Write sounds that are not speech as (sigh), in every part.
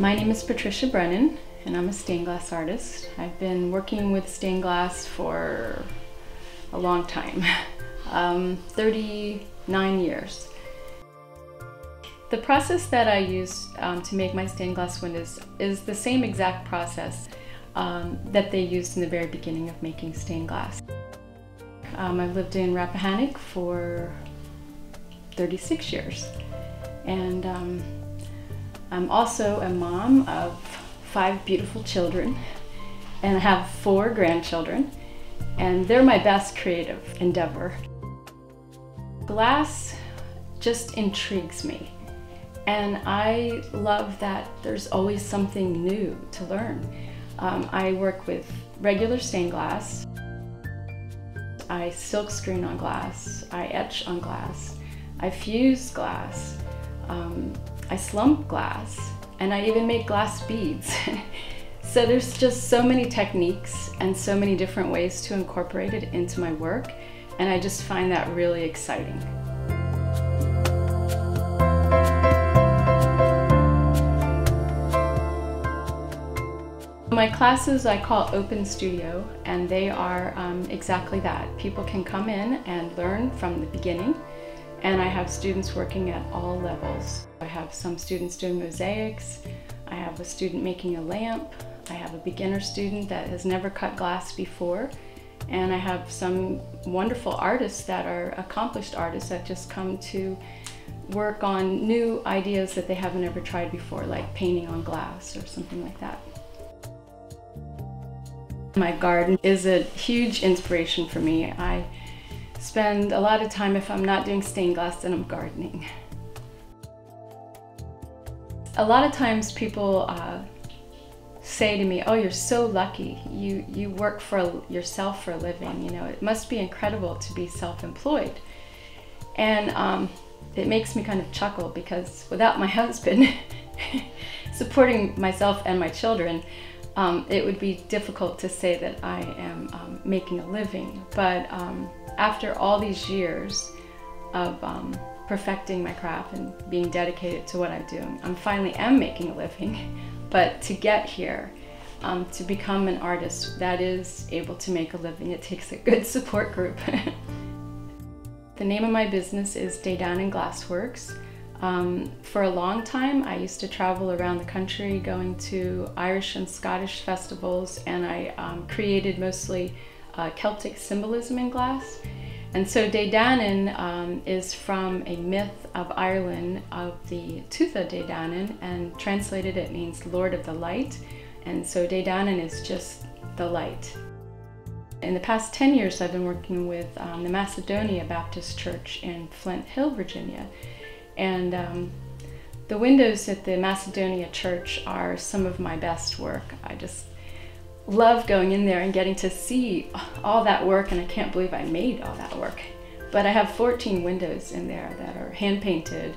My name is Patricia Brennan, and I'm a stained glass artist. I've been working with stained glass for a long time, (laughs) um, 39 years. The process that I use um, to make my stained glass windows is the same exact process um, that they used in the very beginning of making stained glass. Um, I've lived in Rappahannock for 36 years and um, I'm also a mom of five beautiful children and I have four grandchildren and they're my best creative endeavor. Glass just intrigues me and I love that there's always something new to learn. Um, I work with regular stained glass, I silk screen on glass, I etch on glass, I fuse glass, um, I slump glass, and I even make glass beads. (laughs) so there's just so many techniques and so many different ways to incorporate it into my work, and I just find that really exciting. My classes I call Open Studio, and they are um, exactly that. People can come in and learn from the beginning, and I have students working at all levels. I have some students doing mosaics, I have a student making a lamp, I have a beginner student that has never cut glass before, and I have some wonderful artists that are accomplished artists that just come to work on new ideas that they haven't ever tried before, like painting on glass or something like that. My garden is a huge inspiration for me. I spend a lot of time, if I'm not doing stained glass, then I'm gardening. A lot of times people uh, say to me, oh, you're so lucky. You, you work for yourself for a living. You know, it must be incredible to be self-employed. And um, it makes me kind of chuckle because without my (laughs) husband supporting myself and my children, um, it would be difficult to say that I am um, making a living. But um, after all these years of um, perfecting my craft and being dedicated to what I do, I'm finally am making a living. (laughs) But to get here, um, to become an artist that is able to make a living, it takes a good (laughs) support group. (laughs) the name of my business is DeDanann Glassworks. Um, for a long time, I used to travel around the country going to Irish and Scottish festivals, and I um, created mostly uh, Celtic symbolism in glass. And so DeDanann um, is from a myth of Ireland of the Tuatha De Danann, and translated it means Lord of the Light. And so DeDanann is just the light. In the past 10 years, I've been working with um, the Macedonia Baptist Church in Flint Hill, Virginia. And um, the windows at the Macedonia Church are some of my best work. I just love going in there and getting to see all that work, and I can't believe I made all that work. But I have 14 windows in there that are hand painted,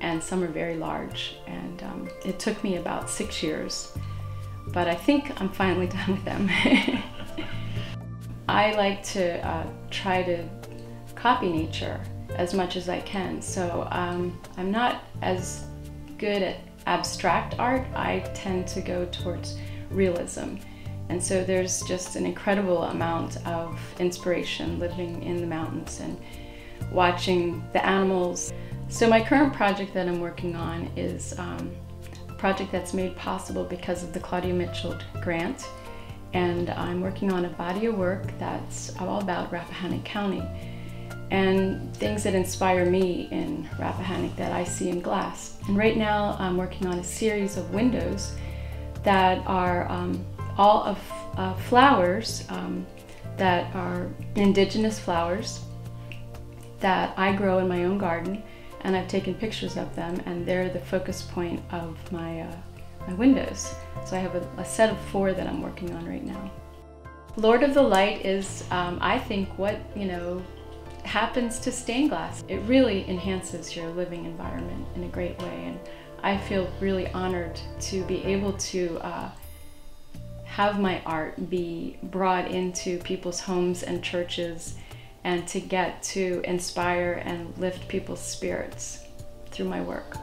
and some are very large. And um, it took me about six years, but I think I'm finally (laughs) done with them. (laughs) I like to uh, try to copy nature as much as I can. So um, I'm not as good at abstract art. I tend to go towards realism. And so there's just an incredible amount of inspiration living in the mountains and watching the animals. So my current project that I'm working on is um, a project that's made possible because of the Claudia Mitchell grant. And I'm working on a body of work that's all about Rappahannock County and things that inspire me in Rappahannock that I see in glass. And right now I'm working on a series of windows that are um, all of uh, flowers um, that are indigenous flowers that I grow in my own garden and I've taken pictures of them and they're the focus point of my, uh, my windows. So I have a, a, set of four that I'm working on right now. Lord of the Light is, um, I think, what, you know, happens to stained glass. It really enhances your living environment in a great way and I feel really honored to be able to uh, have my art be brought into people's homes and churches and to get to inspire and lift people's spirits through my work.